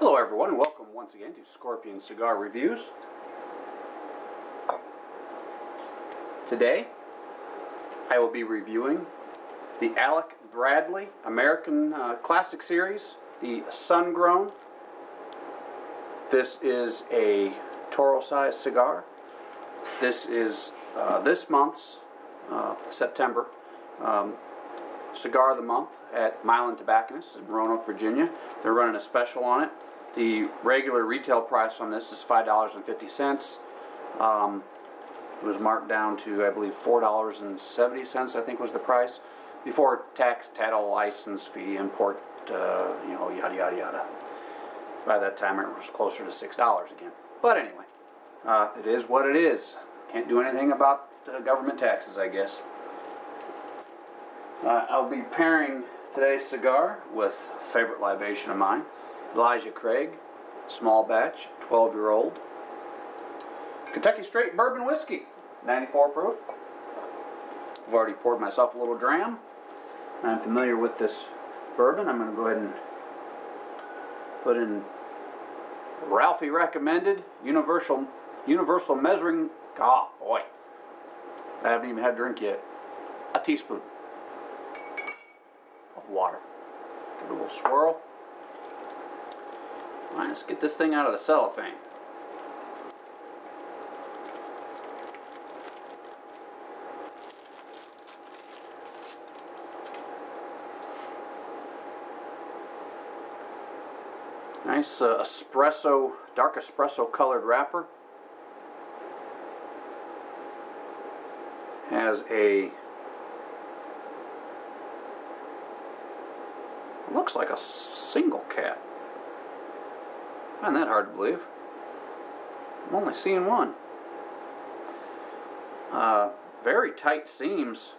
Hello everyone, welcome once again to Scorpion Cigar Reviews. Today, I will be reviewing the Alec Bradley American uh, Classic Series, the Sun Grown. This is a Toro size cigar. This is uh, this month's, uh, September, um, Cigar of the Month at Milan Tobacconists in Roanoke, Virginia. They're running a special on it. The regular retail price on this is $5.50. Um, it was marked down to, I believe, $4.70, I think was the price, before tax, title, license fee, import, uh, you know, yada, yada, yada. By that time, it was closer to $6 again. But anyway, uh, it is what it is. Can't do anything about government taxes, I guess. Uh, I'll be pairing today's cigar with a favorite libation of mine, Elijah Craig, small batch, 12 year old. Kentucky Straight Bourbon Whiskey, 94 proof. I've already poured myself a little dram. I'm familiar with this bourbon. I'm going to go ahead and put in Ralphie recommended Universal Universal measuring. Oh boy, I haven't even had a drink yet. A teaspoon water. Give it a little swirl. Let's get this thing out of the cellophane. Nice uh, espresso, dark espresso colored wrapper. Has a, looks like a single cap. I find that hard to believe. I'm only seeing one. Uh, very tight seams.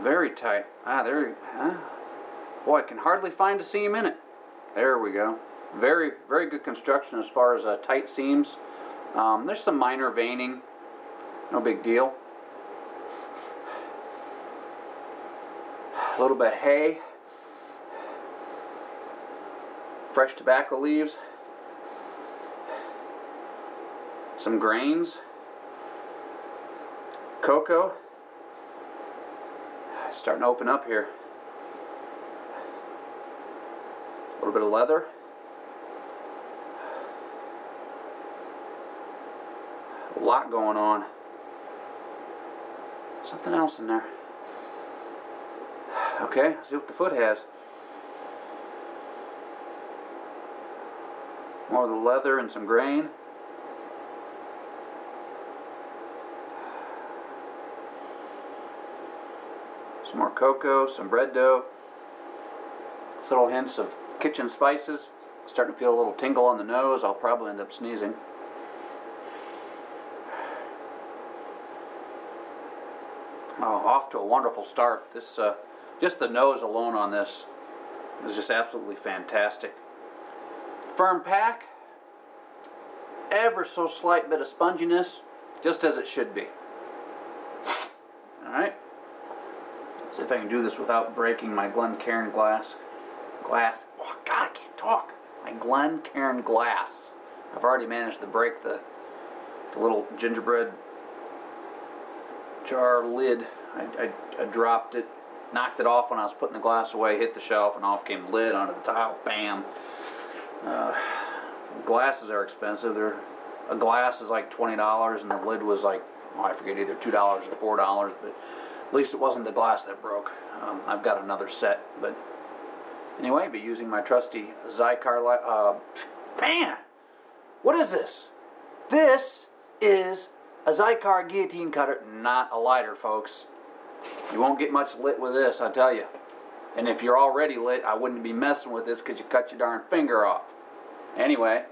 Very tight. Ah, there. Huh? Boy, I can hardly find a seam in it. There we go. Very, very good construction as far as uh, tight seams. Um, there's some minor veining. No big deal. A little bit of hay. Fresh tobacco leaves. Some grains. Cocoa. Starting to open up here. A little bit of leather. A lot going on. Something else in there. Okay, see what the foot has. More of the leather and some grain. Some more cocoa, some bread dough. Little hints of kitchen spices. Starting to feel a little tingle on the nose. I'll probably end up sneezing. Oh, off to a wonderful start. This, uh, just the nose alone on this is just absolutely fantastic. Firm pack. Ever so slight bit of sponginess, just as it should be. All right. See if I can do this without breaking my Glencairn glass. Glass. Oh God, I can't talk. My Glencairn glass. I've already managed to break the, the little gingerbread jar lid. I, I, I, dropped it, knocked it off when I was putting the glass away, hit the shelf, and off came the lid onto the tile. Bam. Uh, glasses are expensive. They're a glass is like twenty dollars, and the lid was like I forget either two dollars or four dollars, but at least it wasn't the glass that broke. Um, I've got another set, but anyway, be using my trusty Xikar. Uh, man, what is this? This is a Xikar guillotine cutter, not a lighter, folks. You won't get much lit with this, I tell you. And if you're already lit, I wouldn't be messing with this because you cut your darn finger off. Anyway.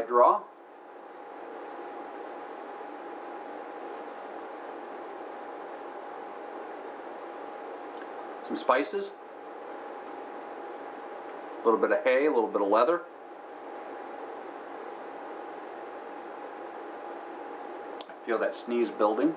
Draw. Some spices. A little bit of hay, a little bit of leather. I feel that sneeze building.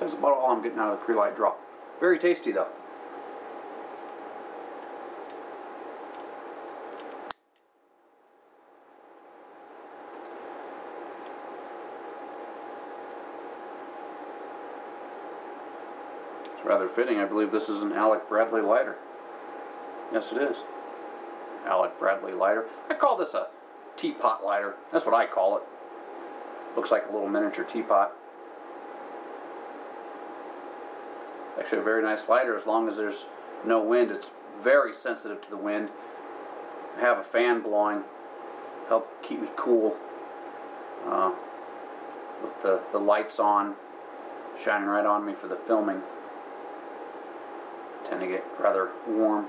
That's about all I'm getting out of the pre-light draw. Very tasty though. It's rather fitting. I believe this is an Alec Bradley lighter. Yes, it is. Alec Bradley lighter. I call this a teapot lighter. That's what I call it. Looks like a little miniature teapot. Actually a very nice lighter as long as there's no wind. It's very sensitive to the wind. I have a fan blowing, help keep me cool. Uh, with the, the lights on, shining right on me for the filming. Tend to get rather warm.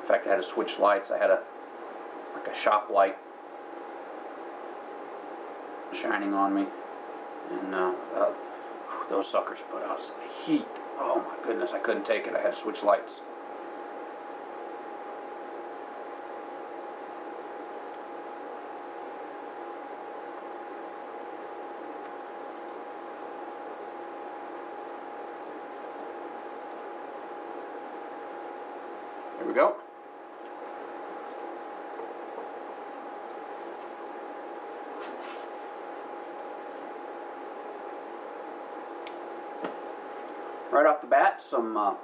In fact, I had to switch lights. I had a like a shop light shining on me, and uh, uh, those suckers put out some heat. Oh my goodness, I couldn't take it. I had to switch lights. Here we go. Right off the bat, some uh,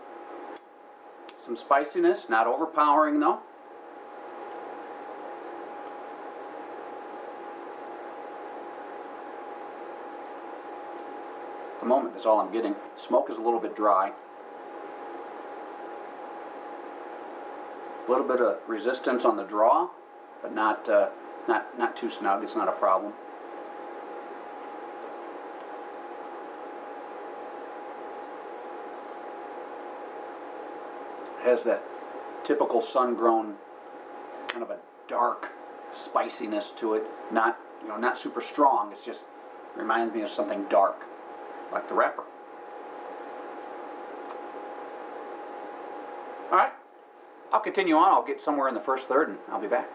some spiciness, not overpowering though. At the moment, that's all I'm getting. Smoke is a little bit dry. A little bit of resistance on the draw, but not uh, not not too snug. It's not a problem. Has that typical sun-grown kind of a dark spiciness to it. Not you know not super strong. It's just reminds me of something dark, like the wrapper. All right, I'll continue on. I'll get somewhere in the first third, and I'll be back.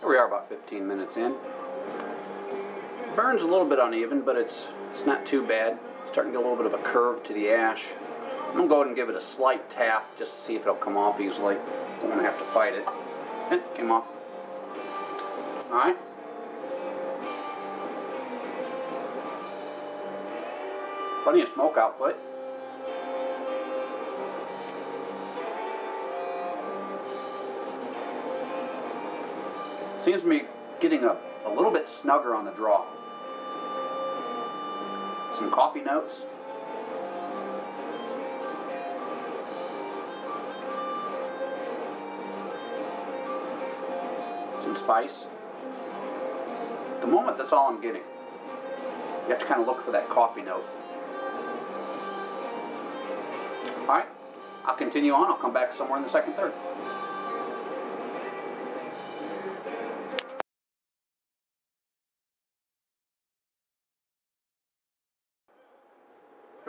Here we are about 15 minutes in burns a little bit uneven, but it's it's not too bad. It's starting to get a little bit of a curve to the ash. I'm going to go ahead and give it a slight tap just to see if it'll come off easily. Don't want to have to fight it. It came off. Alright. Plenty of smoke output. Seems to be getting a, a little bit snugger on the draw some coffee notes. Some spice. At the moment, that's all I'm getting. You have to kind of look for that coffee note. Alright, I'll continue on. I'll come back somewhere in the second third.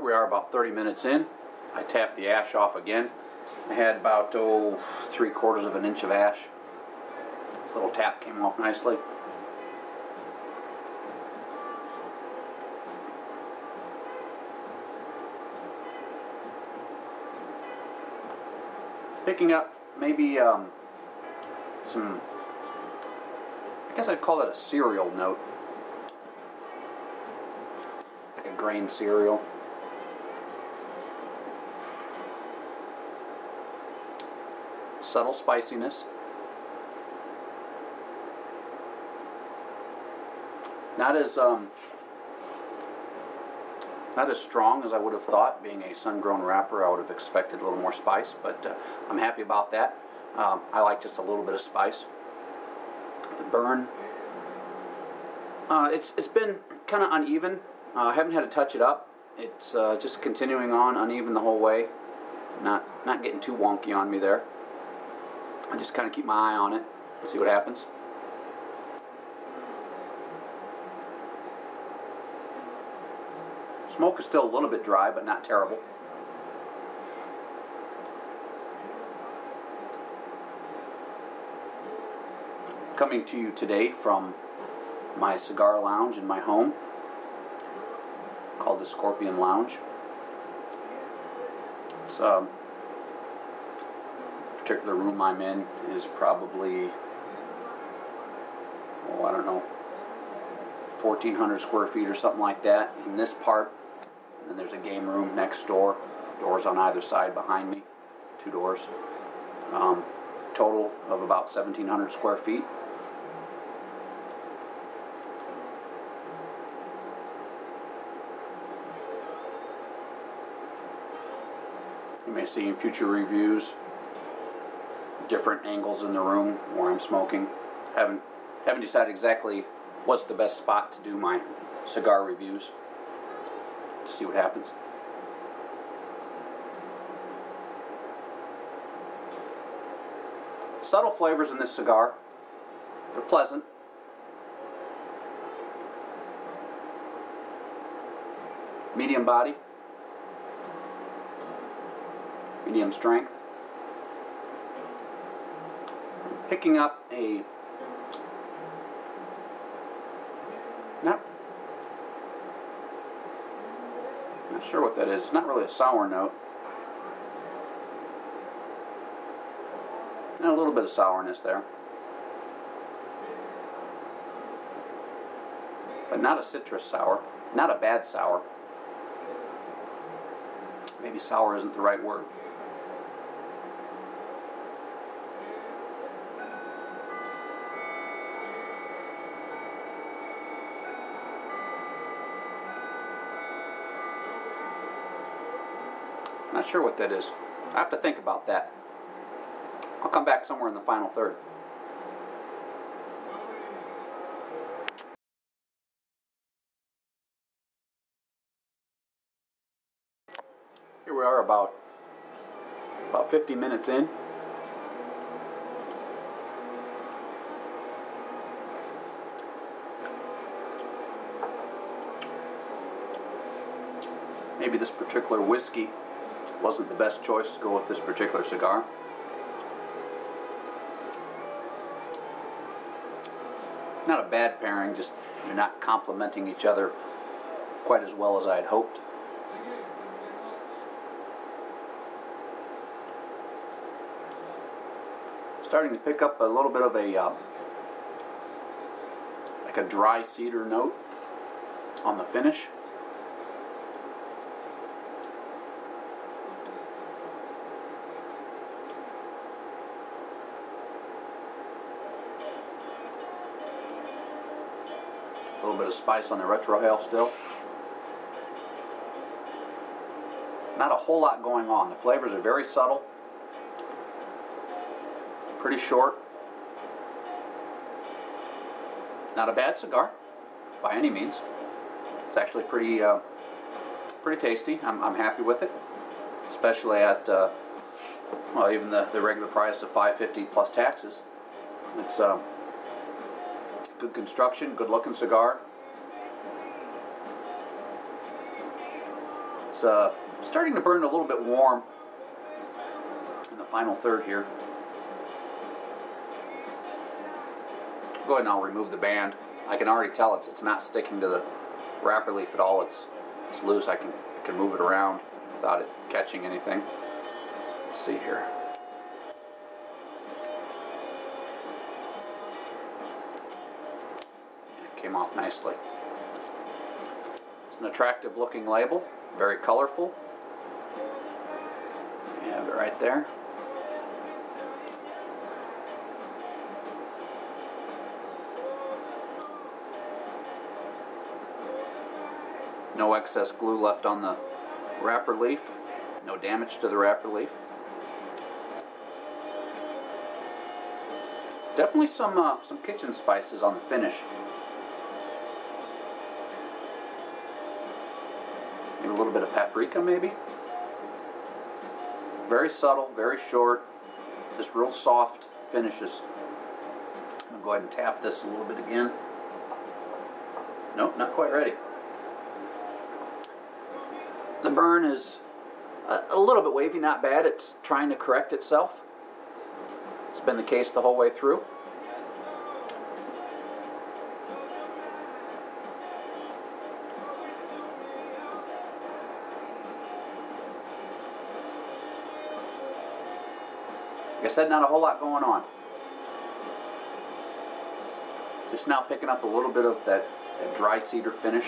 Here we are about 30 minutes in. I tapped the ash off again. I had about, oh, three quarters of an inch of ash. Little tap came off nicely. Picking up maybe um, some, I guess I'd call it a cereal note. Like a grain cereal. Subtle spiciness. Not as um, Not as strong as I would have thought. Being a sun-grown wrapper, I would have expected a little more spice, but uh, I'm happy about that. Um, I like just a little bit of spice. The burn, uh, it's it's been kind of uneven. Uh, I haven't had to touch it up. It's uh, just continuing on uneven the whole way. Not not getting too wonky on me there. I just kind of keep my eye on it, see what happens. Smoke is still a little bit dry, but not terrible. Coming to you today from my cigar lounge in my home called the Scorpion Lounge. It's um, particular room I'm in is probably, oh, I don't know, 1,400 square feet or something like that in this part. And then there's a game room next door, doors on either side behind me, two doors. Um, total of about 1,700 square feet. You may see in future reviews different angles in the room where I'm smoking. Haven't haven't decided exactly what's the best spot to do my cigar reviews. See what happens. Subtle flavors in this cigar. They're pleasant. Medium body. Medium strength. Picking up a not not sure what that is. It's not really a sour note. And a little bit of sourness there. But not a citrus sour. Not a bad sour. Maybe sour isn't the right word. Sure what that is. I have to think about that. I'll come back somewhere in the final third. Here we are about about 50 minutes in. Maybe this particular whiskey wasn't the best choice to go with this particular cigar. Not a bad pairing, just they're not complementing each other quite as well as I had hoped. Starting to pick up a little bit of a uh, like a dry cedar note on the finish. Of spice on the retrohale still. Not a whole lot going on. The flavors are very subtle. Pretty short. Not a bad cigar, by any means. It's actually pretty, uh, pretty tasty. I'm, I'm happy with it, especially at, uh, well, even the, the regular price of 550 plus taxes. It's uh, good construction, good looking cigar. Uh, starting to burn a little bit warm in the final third here. Go ahead and I'll remove the band. I can already tell it's it's not sticking to the wrapper leaf at all. It's it's loose. I can can move it around without it catching anything. Let's see here. It came off nicely. It's an attractive looking label, very colorful. You have it right there. No excess glue left on the wrapper leaf. No damage to the wrapper leaf. Definitely some uh, some kitchen spices on the finish. A little bit of paprika, maybe. Very subtle, very short, just real soft finishes. I'm gonna go ahead and tap this a little bit again. Nope, not quite ready. The burn is a, a little bit wavy, not bad. It's trying to correct itself. It's been the case the whole way through. Said, not a whole lot going on. Just now picking up a little bit of that, that dry cedar finish.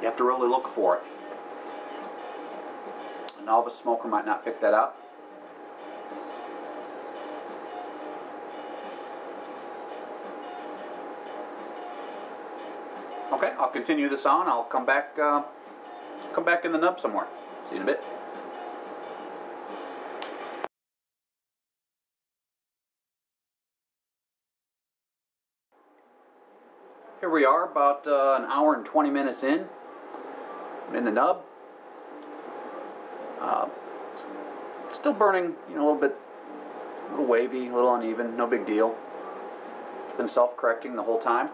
You have to really look for it. A novice smoker might not pick that up. Okay, I'll continue this on. I'll come back, uh, come back in the nub somewhere. See you in a bit. We are, about uh, an hour and 20 minutes in. In the nub. Uh, still burning, you know, a little bit, a little wavy, a little uneven, no big deal. It's been self-correcting the whole time.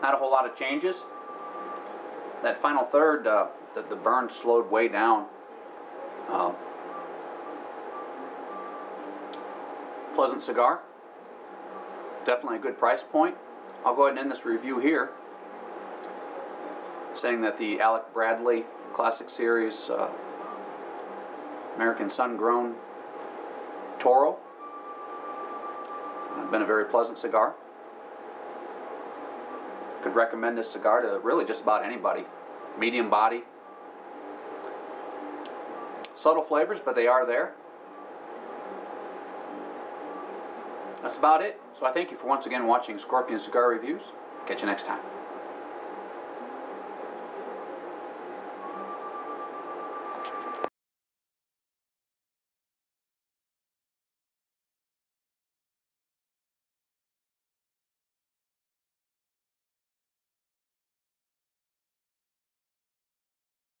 Not a whole lot of changes. That final third, uh, the, the burn slowed way down. Um, pleasant cigar. Definitely a good price point. I'll go ahead and end this review here, saying that the Alec Bradley Classic Series uh, American Sun Grown Toro has been a very pleasant cigar. Could recommend this cigar to really just about anybody. Medium body. Subtle flavors, but they are there. That's about it. So I thank you for once again watching Scorpion Cigar Reviews. Catch you next time.